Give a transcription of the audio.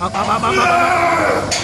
Ah, ah, ah,